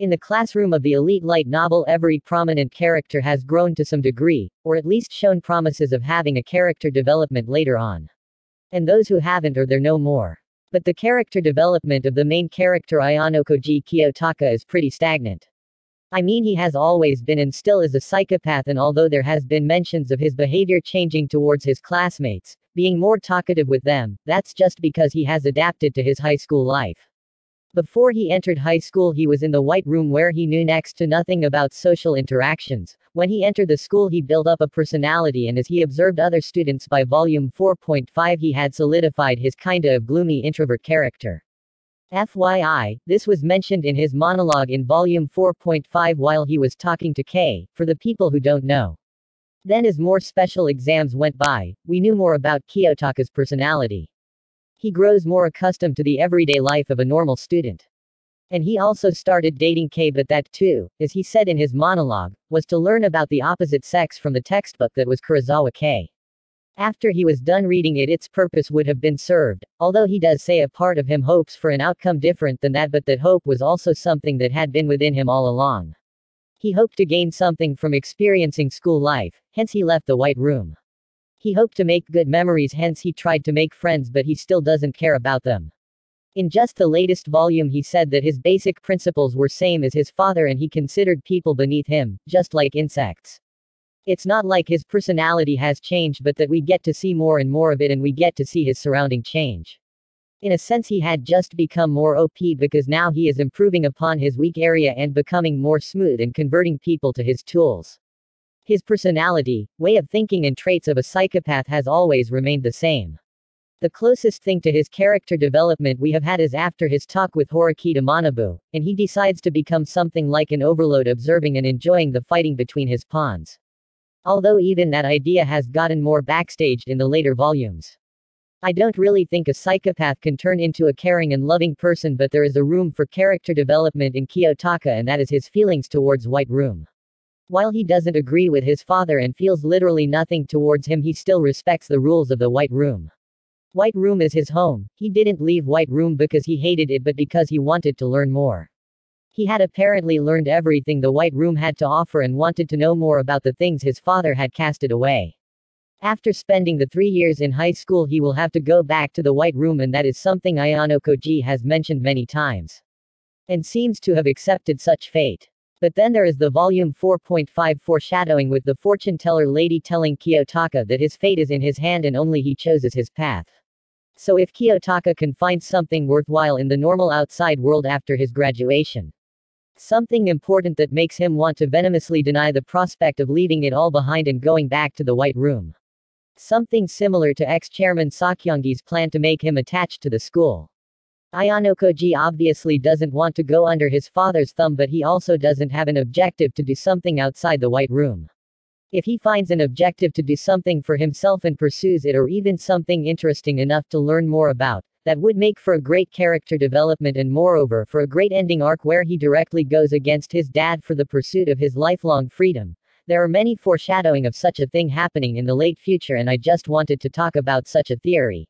In the classroom of the elite light novel, every prominent character has grown to some degree, or at least shown promises of having a character development later on. And those who haven't are there no more. But the character development of the main character Ayanokouji Kiyotaka is pretty stagnant. I mean he has always been and still is a psychopath and although there has been mentions of his behavior changing towards his classmates, being more talkative with them, that's just because he has adapted to his high school life. Before he entered high school he was in the white room where he knew next to nothing about social interactions. When he entered the school he built up a personality and as he observed other students by volume 4.5 he had solidified his kinda of gloomy introvert character. FYI, this was mentioned in his monologue in volume 4.5 while he was talking to Kay, for the people who don't know. Then as more special exams went by, we knew more about Kiyotaka's personality. He grows more accustomed to the everyday life of a normal student. And he also started dating Kay but that too, as he said in his monologue, was to learn about the opposite sex from the textbook that was Karuizawa Kay. After he was done reading it its purpose would have been served, although he does say a part of him hopes for an outcome different than that but that hope was also something that had been within him all along. He hoped to gain something from experiencing school life, hence he left the white room. He hoped to make good memories hence he tried to make friends but he still doesn't care about them. In just the latest volume he said that his basic principles were same as his father and he considered people beneath him, just like insects. It's not like his personality has changed but that we get to see more and more of it and we get to see his surrounding change. In a sense he had just become more OP because now he is improving upon his weak area and becoming more smooth and converting people to his tools. His personality, way of thinking and traits of a psychopath has always remained the same. The closest thing to his character development we have had is after his talk with Horikita Manabu, and he decides to become something like an overload observing and enjoying the fighting between his pawns. Although even that idea has gotten more backstaged in the later volumes. I don't really think a psychopath can turn into a caring and loving person but there is a room for character development in Kiyotaka and that is his feelings towards White Room. While he doesn't agree with his father and feels literally nothing towards him he still respects the rules of the White Room. White Room is his home, he didn't leave White Room because he hated it but because he wanted to learn more. He had apparently learned everything the White Room had to offer and wanted to know more about the things his father had casted away. After spending the three years in high school he will have to go back to the White Room and that is something Ayanokouji has mentioned many times. And seems to have accepted such fate. But then there is the volume 4.5 foreshadowing with the fortune teller lady telling Kiyotaka that his fate is in his hand and only he chooses his path. So if Kiyotaka can find something worthwhile in the normal outside world after his graduation, Something important that makes him want to venomously deny the prospect of leaving it all behind and going back to the White Room. Something similar to ex-chairman Sakayanagi's plan to make him attached to the school. Ayanokouji obviously doesn't want to go under his father's thumb but he also doesn't have an objective to do something outside the White Room. If he finds an objective to do something for himself and pursues it or even something interesting enough to learn more about, that would make for a great character development and moreover for a great ending arc where he directly goes against his dad for the pursuit of his lifelong freedom. There are many foreshadowing of such a thing happening in the late future and I just wanted to talk about such a theory.